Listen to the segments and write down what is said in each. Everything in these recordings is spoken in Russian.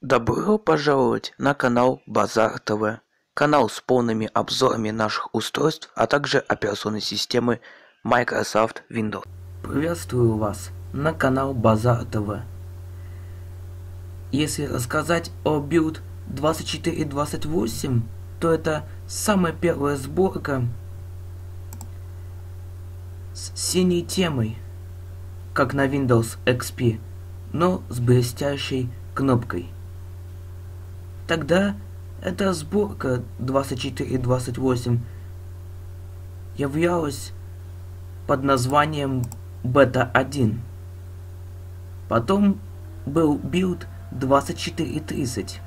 Добро пожаловать на канал Базар ТВ. Канал с полными обзорами наших устройств, а также операционной системы Microsoft Windows. Приветствую вас на канал Базар ТВ. Если рассказать о Build 2428, то это самая первая сборка с синей темой, как на Windows XP, но с блестящей кнопкой. Тогда эта сборка 2428 являлась под названием Бета 1. Потом был build 2430.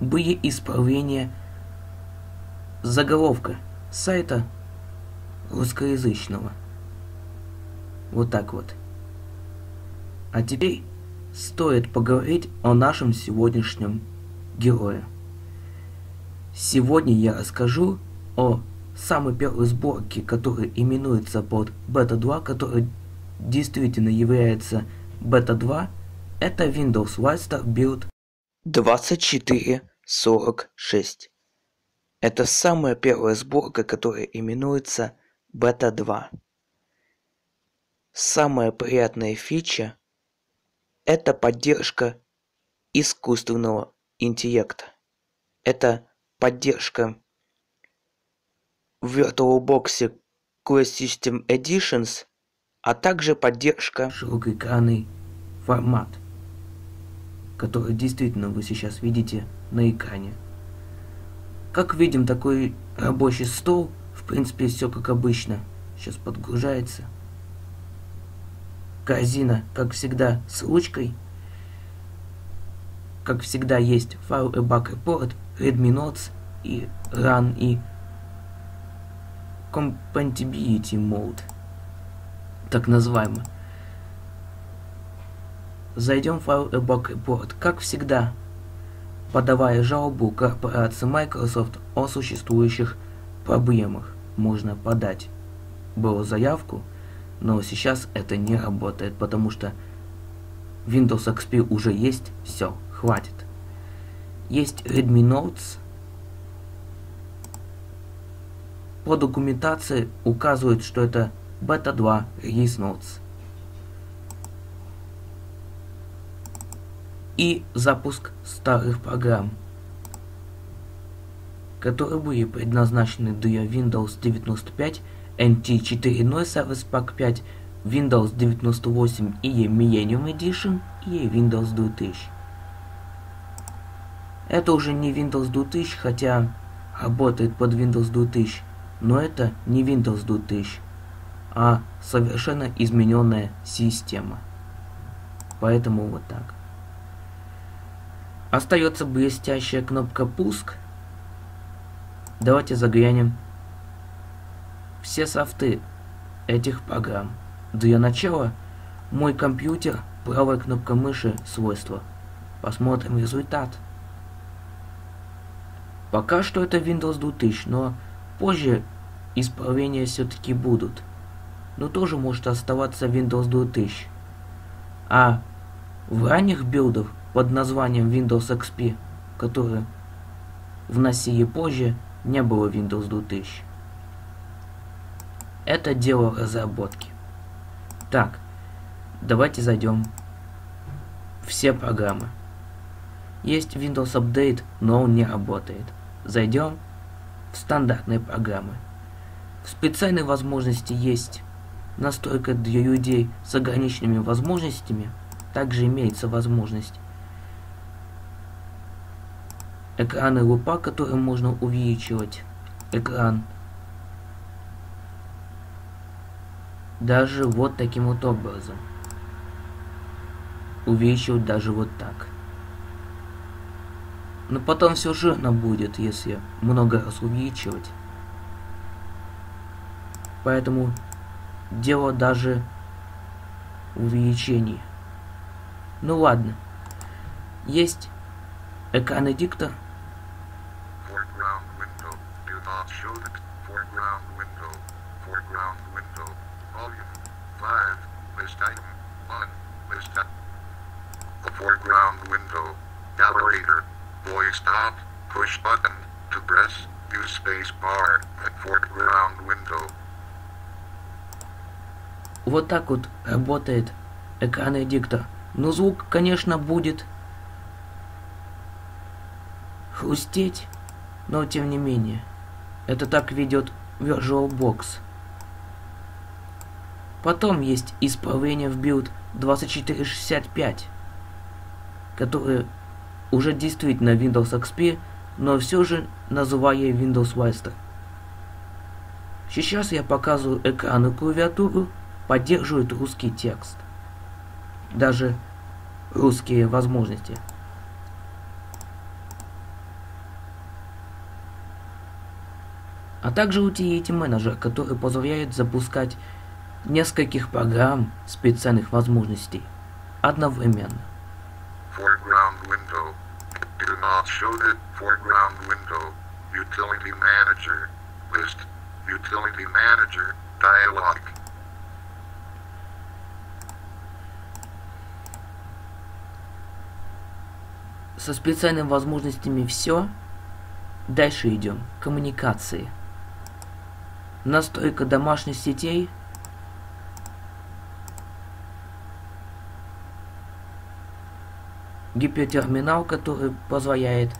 Были исправления заголовка сайта русскоязычного. Вот так вот. А теперь стоит поговорить о нашем сегодняшнем герое. Сегодня я расскажу о самой первой сборке, которая именуется под Beta 2, которая действительно является Beta 2. Это Windows Vista Build 2446. Это самая первая сборка, которая именуется Beta 2. Самая приятная фича это поддержка искусственного интеллекта. Это поддержка VirtualBox Quest System Editions, а также поддержка широкоэкранный формат, который действительно вы сейчас видите на экране. Как видим, такой рабочий стол, в принципе, все как обычно. Сейчас подгружается корзина, как всегда, с ручкой. Как всегда, есть файл Bug Report, Redmi Notes и Run и Compatibility Mode, так называемый. Зайдем в файл Bug Report, как всегда, подавая жалобу корпорации Microsoft о существующих проблемах. Можно подать было заявку, но сейчас это не работает, потому что Windows XP уже есть, все, хватит. Есть Redmi Notes. По документации указывает, что это Beta 2 Release Notes. И запуск старых программ, которые были предназначены для Windows 95 NT4.0 Service Pack 5, Windows 98 и Millennium Edition и Windows 2000. Это уже не Windows 2000, хотя работает под Windows 2000, но это не Windows 2000, а совершенно измененная система. Поэтому вот так. Остается блестящая кнопка пуск. Давайте заглянем все софты этих программ. Для начала мой компьютер, правая кнопка мыши, свойства. Посмотрим результат. Пока что это Windows 2000, но позже исправления все-таки будут. Но тоже может оставаться Windows 2000. А в ранних билдах под названием Windows XP, которые вносили позже, не было Windows 2000. Это дело разработки. Так, давайте зайдем. Все программы. Есть Windows Update, но он не работает. Зайдем в стандартные программы. В специальной возможности есть настройка для людей с ограниченными возможностями. Также имеется возможность экраны лупа, которые можно увеличивать. Экран даже вот таким вот образом. Увеличивать даже вот так. Но потом все жирно будет, если много раз увеличивать. Поэтому дело даже увеличение. Ну ладно. Есть экранный диктор. Foreground window. Do not show the foreground window. Foreground Volume 5. List item 1. List A foreground window. Narrator. Voice stop. Push button. To press. Use space bar. At foreground window. Вот так вот работает экранный диктор. Но звук, конечно, будет хрустеть, но тем не менее. Это так ведет VirtualBox. Потом есть исправление в build 2465, которое уже действует на Windows XP, но все же называя Windows Whistler. Сейчас я показываю экранную клавиатуру, поддерживает русский текст. Даже русские возможности. А также Utility Manager, который позволяет запускать нескольких программ специальных возможностей одновременно. Foreground window. Do not show the foreground window. Utility manager. List. Utility manager. Dialog. Со специальными возможностями все. Дальше идем. Коммуникации. Настройка домашних сетей. Гипертерминал, который позволяет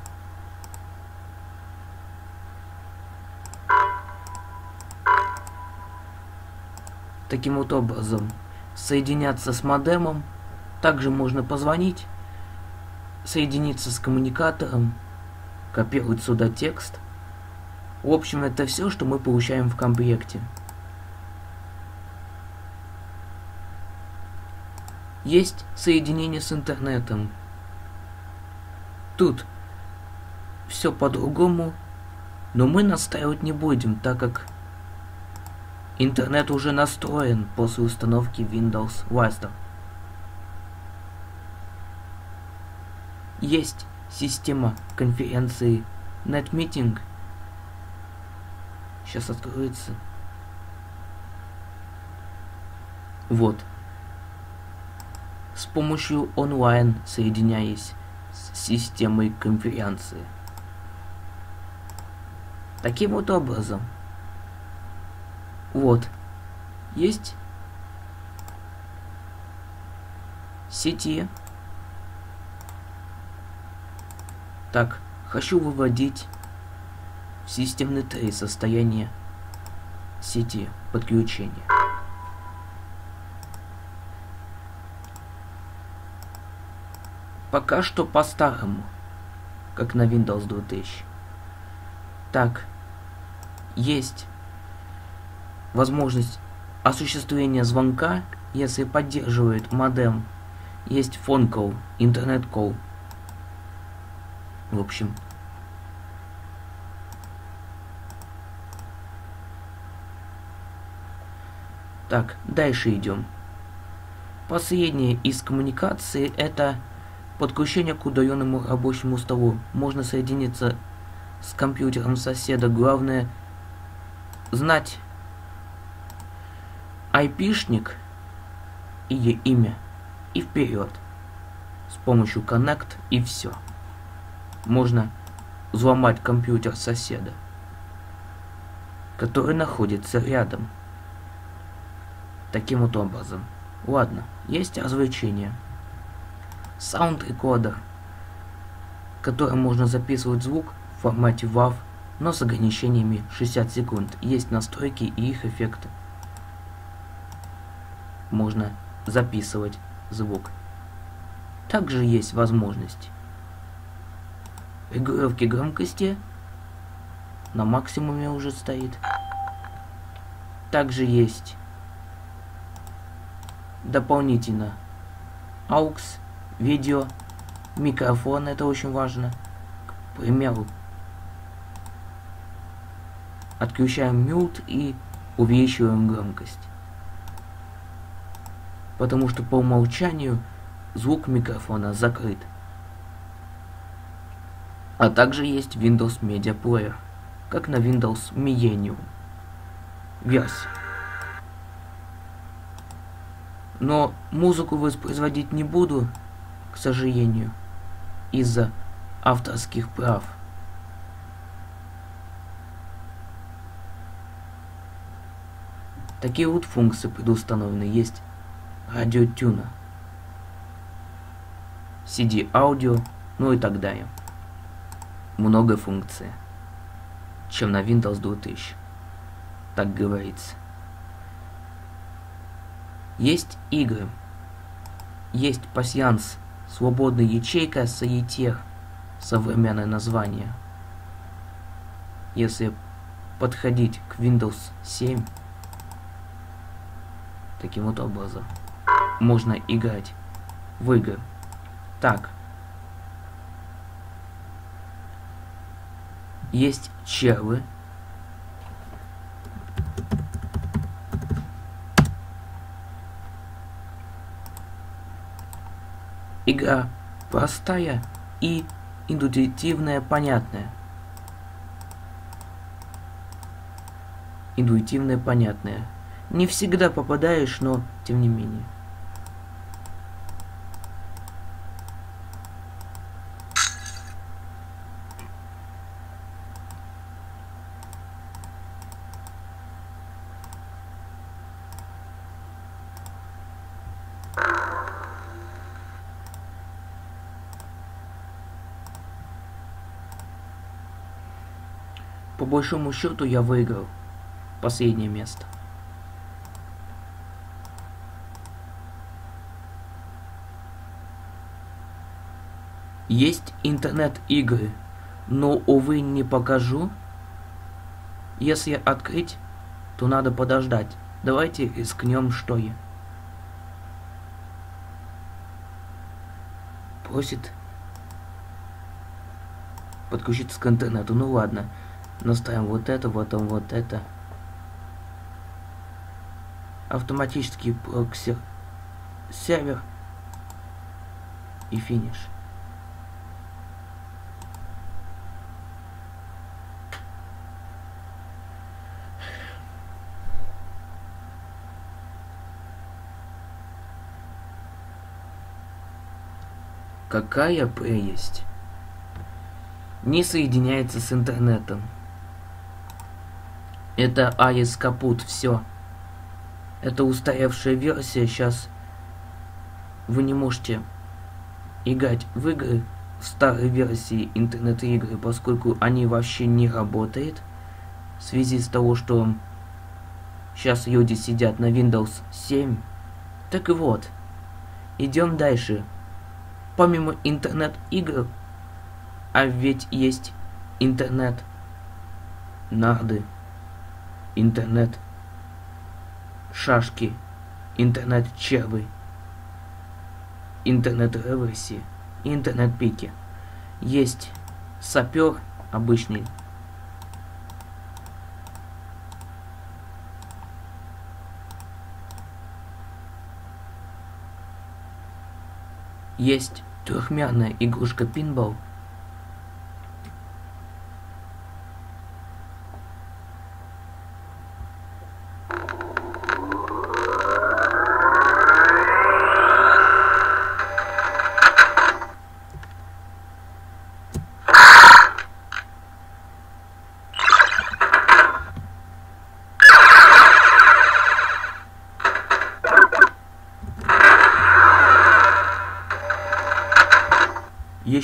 таким вот образом соединяться с модемом. Также можно позвонить, соединиться с коммуникатором, копировать сюда текст. В общем, это все, что мы получаем в комплекте. Есть соединение с интернетом. Тут все по-другому, но мы настраивать не будем, так как интернет уже настроен после установки Windows Vista. Есть система конференции NetMeeting. Сейчас откроется. Вот. С помощью онлайн соединяясь с системой конференции. Таким вот образом. Вот. Есть сети. Так, хочу выводить в системный трейс состояние сети подключения. Пока что по-старому, как на Windows 2000. Так, есть возможность осуществления звонка, если поддерживает модем. Есть phone call, интернет call. В общем, Так, дальше идем. Последнее из коммуникации это подключение к удаленному рабочему столу. Можно соединиться с компьютером соседа. Главное знать айпишник или имя и вперед. С помощью Connect и все. Можно взломать компьютер соседа, который находится рядом. Таким вот образом. Ладно, есть развлечения. Recorder, которым можно записывать звук в формате WAV, но с ограничениями 60 секунд. Есть настройки и их эффекты. Можно записывать звук. Также есть возможность регулировки громкости на максимуме уже стоит. Также есть дополнительно AUX, видео, микрофон, это очень важно. К примеру, отключаем mute и увеличиваем громкость. Потому что по умолчанию звук микрофона закрыт. А также есть Windows Media Player, как на Windows Millennium версии. Но музыку воспроизводить не буду, к сожалению, из-за авторских прав. Такие вот функции предустановлены. Есть радиотюна, CD-аудио, ну и так далее. Много функций, чем на Windows 2000. Так говорится. Есть игры. Есть пассианс, свободная ячейка, Саетер, современное название. Если подходить к Windows 7, таким вот образом можно играть в игры. Так. Есть червы. Игра простая и интуитивная, понятная. Интуитивная, понятная. Не всегда попадаешь, но тем не менее. По большому счету я выиграл последнее место. Есть интернет-игры, но, увы, не покажу. Если открыть, то надо подождать. Давайте рискнем, что я. Просит подключиться к интернету. Ну ладно. Наставим вот это, потом вот это. Автоматический прокси сервер и финиш. Какая прелесть! Не соединяется с интернетом. Это AES капут, все. Это устаревшая версия, сейчас вы не можете играть в игры в старой версии интернет-игры, поскольку они вообще не работают. В связи с того, что сейчас люди сидят на Windows 7. Так вот, идем дальше помимо интернет-игр, а ведь есть интернет нарды, интернет шашки, интернет червы, интернет реверси, интернет пики. Есть сапер обычный. Есть трехмерная игрушка пинбол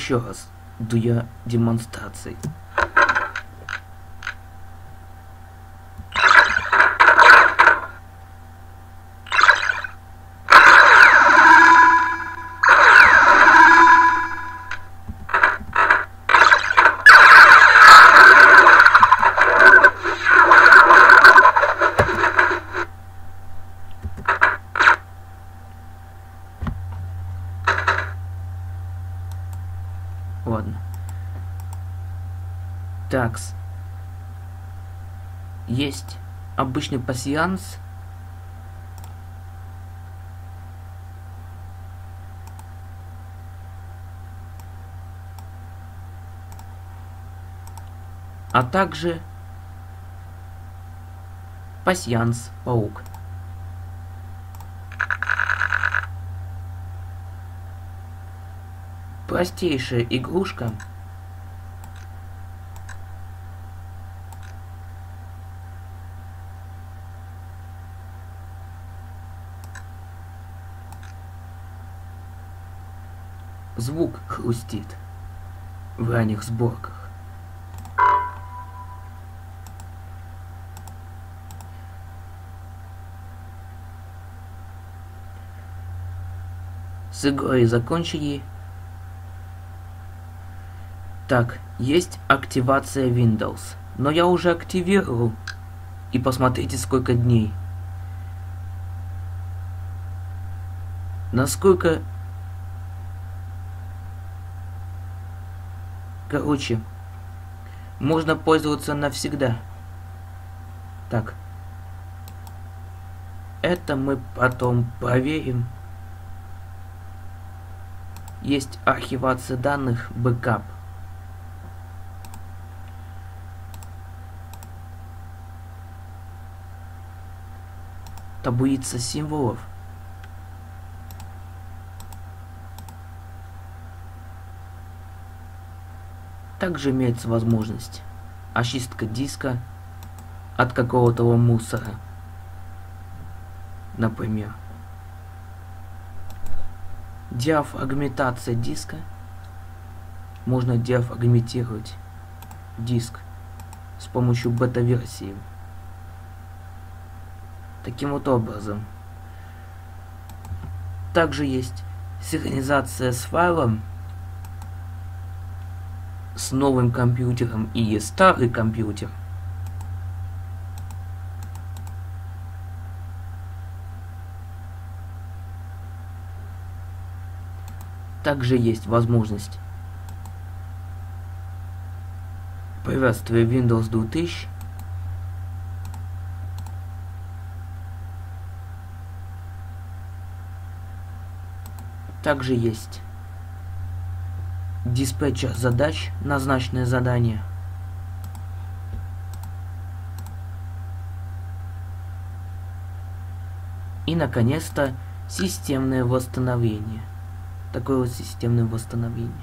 Еще раз для демонстрации. Такс. Есть обычный пассианс. А также пассианс паук. простейшая игрушка. Звук хрустит в ранних сборках. С игрой закончили. Так, есть активация Windows. Но я уже активировал. И посмотрите, сколько дней. Насколько... Короче, можно пользоваться навсегда. Так. Это мы потом проверим. Есть архивация данных, бэкап. Таблица символов. Также имеется возможность очистка диска от какого-то мусора. Например, диафрагментация диска. Можно диафрагментировать диск с помощью бета-версии. Таким вот образом. Также есть синхронизация с файлом с новым компьютером и старый компьютер. Также есть возможность приветствия Windows 2000 Также есть диспетчер задач, назначенное задание. И, наконец-то, системное восстановление. Такое вот системное восстановление.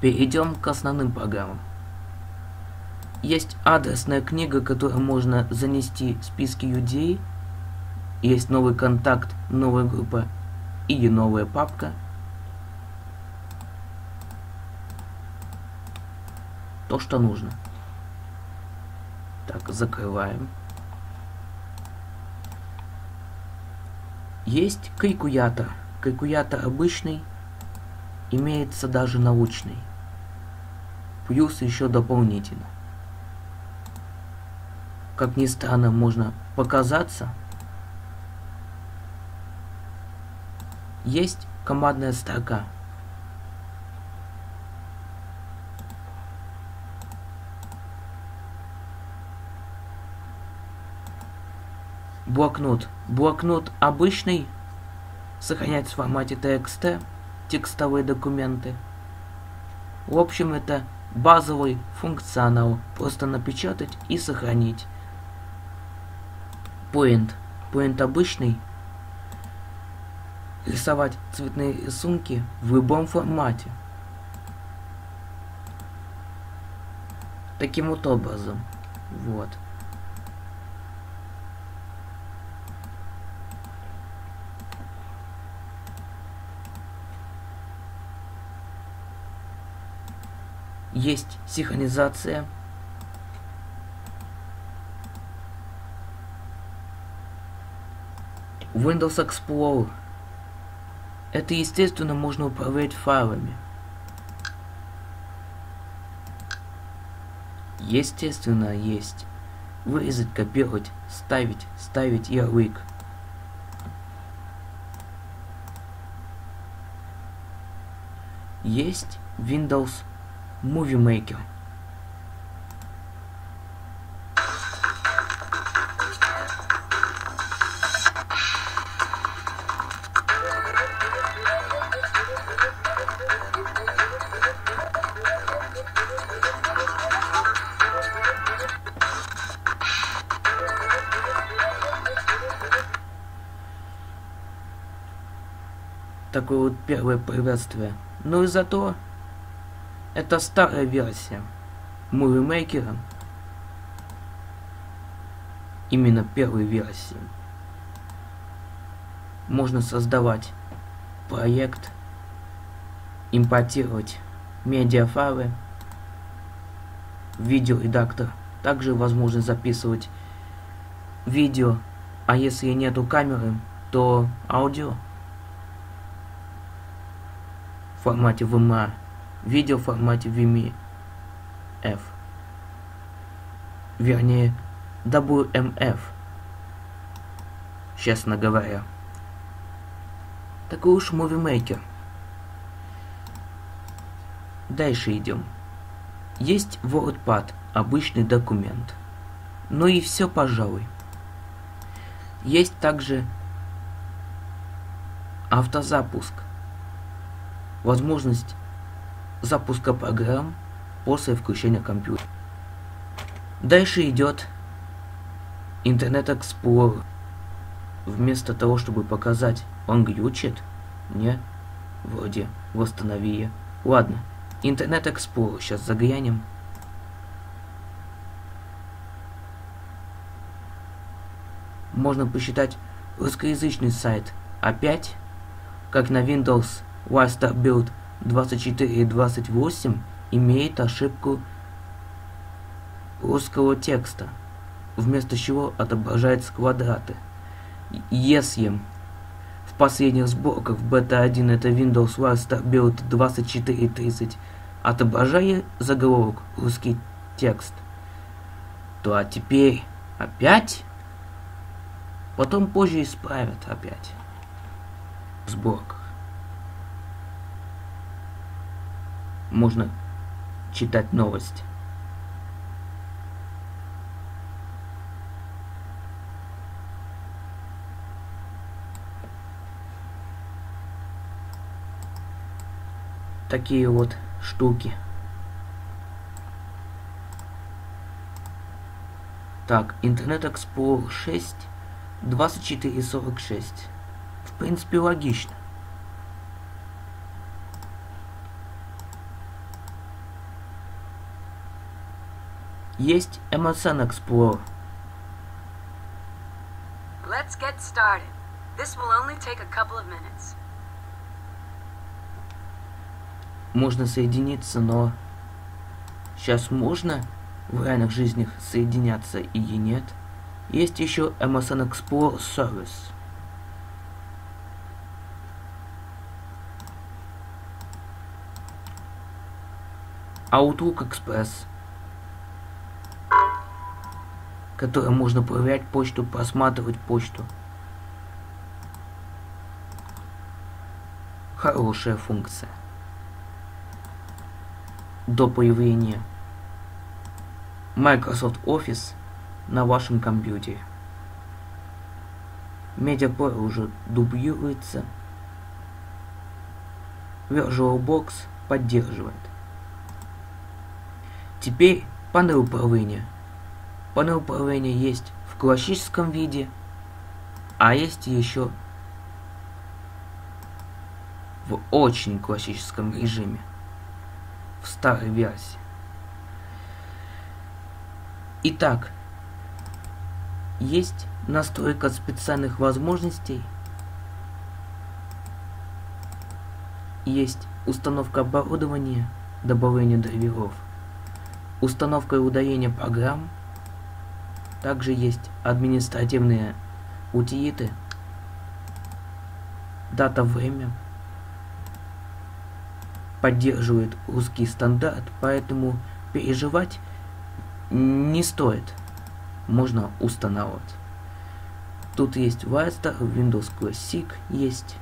Перейдем к основным программам. Есть адресная книга, которую можно занести в списки людей. Есть новый контакт, новая группа или новая папка – то, что нужно. Так, закрываем. Есть калькулятор. Калькулятор обычный, имеется даже научный. Плюс еще дополнительно. Как ни странно, можно показаться. Есть командная строка. Блокнот. Блокнот обычный, сохранять в формате TXT, текстовые документы. В общем, это базовый функционал. Просто напечатать и сохранить. Point. Point обычный. Рисовать цветные рисунки в любом формате. Таким вот образом. Вот. Есть синхронизация. Windows Explorer. Это, естественно, можно управлять файлами. Естественно, есть. Вырезать, копировать, ставить, ставить ярлык. Есть Windows Movie Maker. Такое вот первое приветствие, Ну и зато это старая версия Movie Maker. Именно первой версии. Можно создавать проект, импортировать медиафайлы, видеоредактор. Также возможно записывать видео, а если нету камеры, то аудио в формате VMA, видео в формате VMF. Вернее, WMF, честно говоря. Такой уж мувимейкер. Дальше идем. Есть WordPad, обычный документ. Ну и все, пожалуй. Есть также автозапуск. Возможность запуска программ после включения компьютера. Дальше идет Internet Explorer. Вместо того, чтобы показать, он глючит, не, вроде восстанови. Ладно, Интернет Explorer сейчас заглянем. Можно посчитать русскоязычный сайт опять, как на Windows Vista Build 24 и 28 имеет ошибку русского текста, вместо чего отображаются квадраты. Если в последних сборках в Beta 1 это Windows Vista Build 24.30, отображая заголовок русский текст, то а теперь опять, потом позже исправят опять в Можно читать новости. такие вот штуки. Так, Internet Explorer 6, 24.46. В принципе, логично. Есть MSN Explorer. Let's get started. This will only take a couple of minutes. можно соединиться, но сейчас можно в реальных жизнях соединяться и нет. Есть еще MSN Explorer Service. Outlook Express, которым можно проверять почту, просматривать почту. Хорошая функция до появления Microsoft Office на вашем компьютере. Медиаплеер уже дублируется. VirtualBox поддерживает. Теперь панель управления. Панель управления есть в классическом виде, а есть еще в очень классическом режиме в старой версии. Итак, есть настройка специальных возможностей, есть установка оборудования, добавление драйверов, установка и удаление программ, также есть административные утилиты, дата время, поддерживает русский стандарт, поэтому переживать не стоит. Можно устанавливать. Тут есть Vista, Windows Classic есть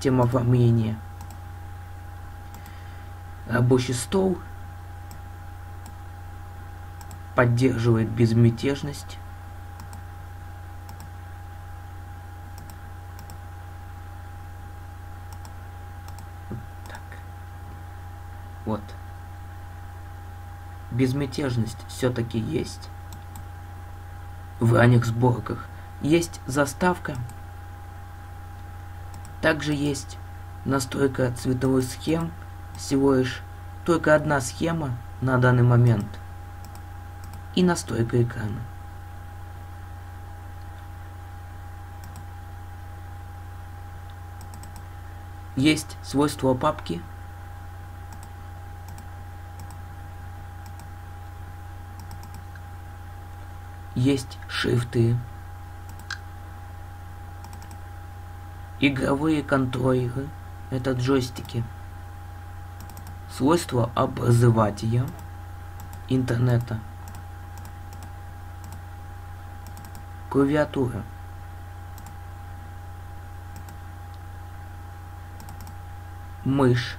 тема оформления. Рабочий стол поддерживает безмятежность. Вот. Безмятежность все-таки есть. В ранних сборках есть заставка. Также есть настройка цветовых схем всего лишь только одна схема на данный момент и настройка экрана. Есть свойства папки. Есть шрифты. Игровые контроллеры. Это джойстики. Свойства образования интернета. Клавиатура. мышь.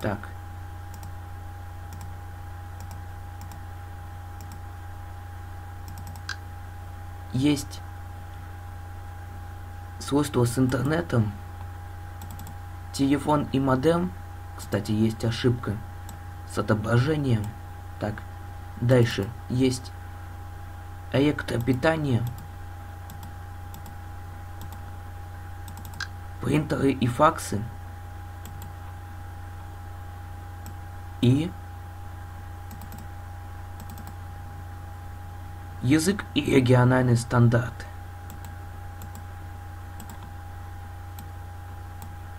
Так. Есть свойства с интернетом. Телефон и модем. Кстати есть ошибка с отображением так дальше есть электропитание принтеры и факсы и язык и региональный стандарт.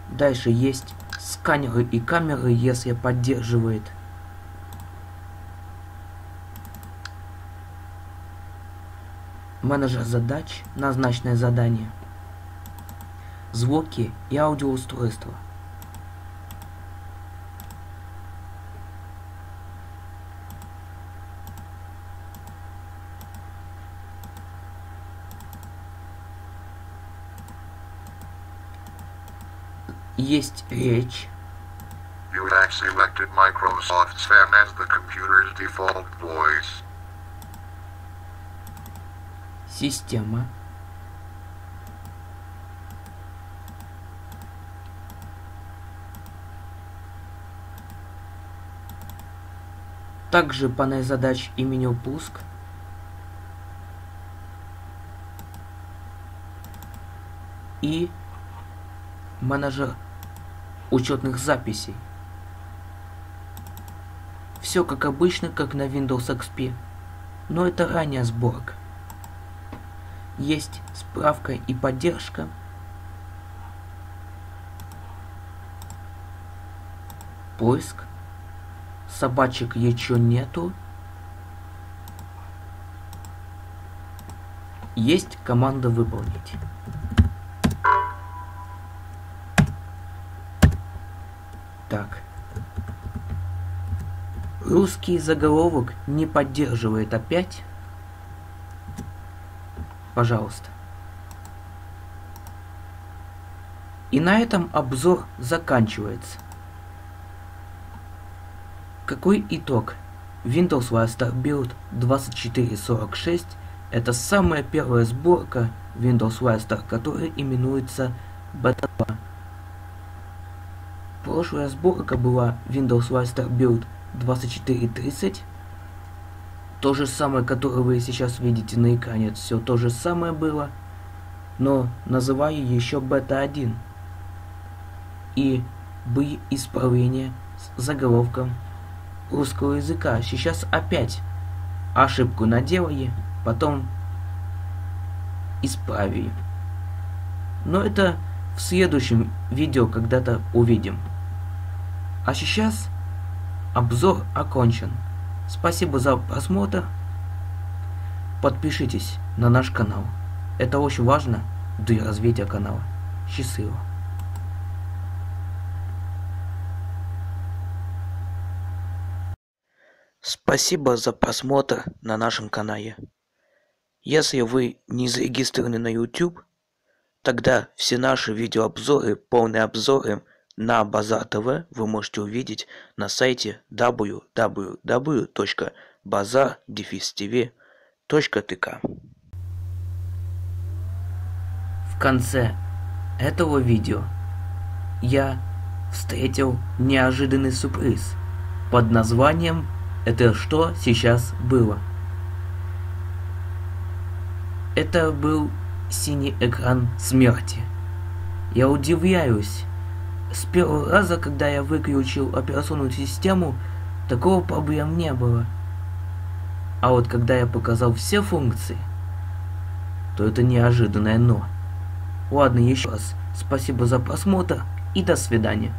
Дальше есть сканеры и камеры, если поддерживает. Менеджер задач, назначенное задание – звуки и аудиоустройства. Есть речь. You have selected Microsoft SAM as the computer's default voice. Система. Также панель задач и меню пуск. И менеджер учетных записей. Все как обычно, как на Windows XP. Но это ранняя сборка. Есть справка и поддержка. Поиск собачек еще нету. Есть команда выполнить. Так. Русский заголовок не поддерживает опять. Пожалуйста. И на этом обзор заканчивается. Какой итог? Windows Vista Build 2446 это самая первая сборка Windows Vista, которая именуется Beta 2. Прошлая сборка была Windows Vista Build 2430. То же самое, которое вы сейчас видите на экране, все то же самое было, но называю еще Beta 1. И были исправления с заголовком русского языка. Сейчас опять ошибку наделали, потом исправили. Но это в следующем видео когда-то увидим. А сейчас обзор окончен. Спасибо за просмотр. Подпишитесь на наш канал. Это очень важно для развития канала. Счастливо. Спасибо за просмотр на нашем канале. Если вы не зарегистрированы на YouTube, тогда все наши видеообзоры, полные обзоры на Базар ТВ вы можете увидеть на сайте www.bazar-tv.tk. В конце этого видео я встретил неожиданный сюрприз под названием это что сейчас было? Это был синий экран смерти. Я удивляюсь. С первого раза, когда я выключил операционную систему, такого проблем не было. А вот когда я показал все функции, то это неожиданное «но». Ладно, еще раз спасибо за просмотр и до свидания.